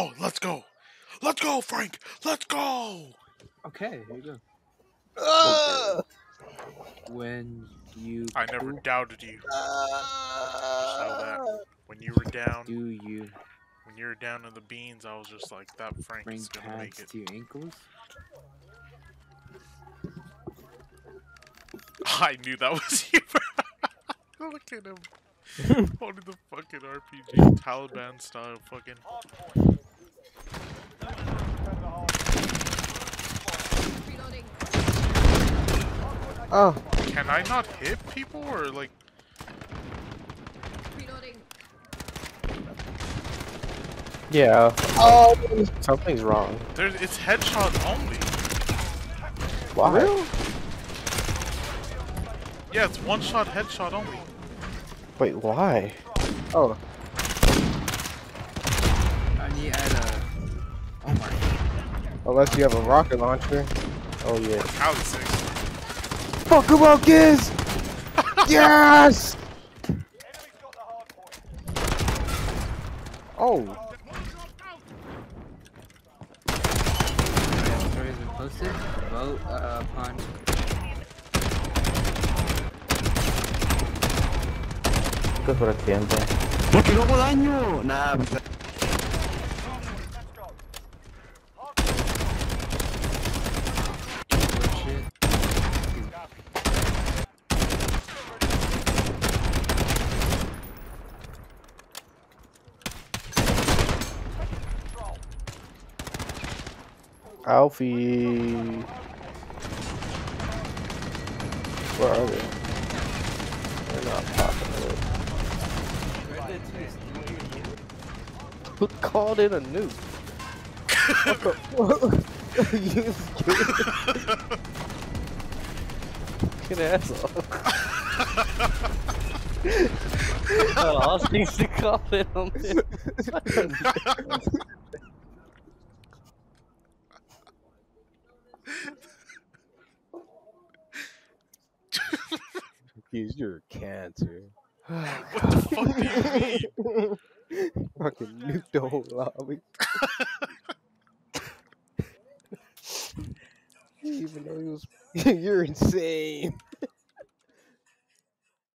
Oh, let's go. Let's go, Frank. Let's go. Okay, here you go. Ah! When you I never doubted you. Ah! When you were down, do you when you were down in the beans, I was just like, that Frank bring is gonna make pads it. to your ankles? I knew that was you. Look at him. Holding the fucking RPG, Taliban style fucking. Oh, Can I not hit people or like? Yeah, oh, something's wrong. There's it's headshot only. Why? Yeah, it's one shot headshot only. Wait, why? oh, I need to a. Oh my. unless you have a rocket launcher. Oh yeah. Cali six. Fuck about kids! yes! Oh, Story has been posted. Vote uh, upon. Esto es por accidente. Porque no hago daño. Nah, Alfie. Where are they? They're not popping up. Who called in a nuke? you? Fucking asshole. oh, I was thinking to call in on this. you're cancer. Oh, what the fuck do you mean? Fucking nuke the whole lobby. Even though he was, you're insane.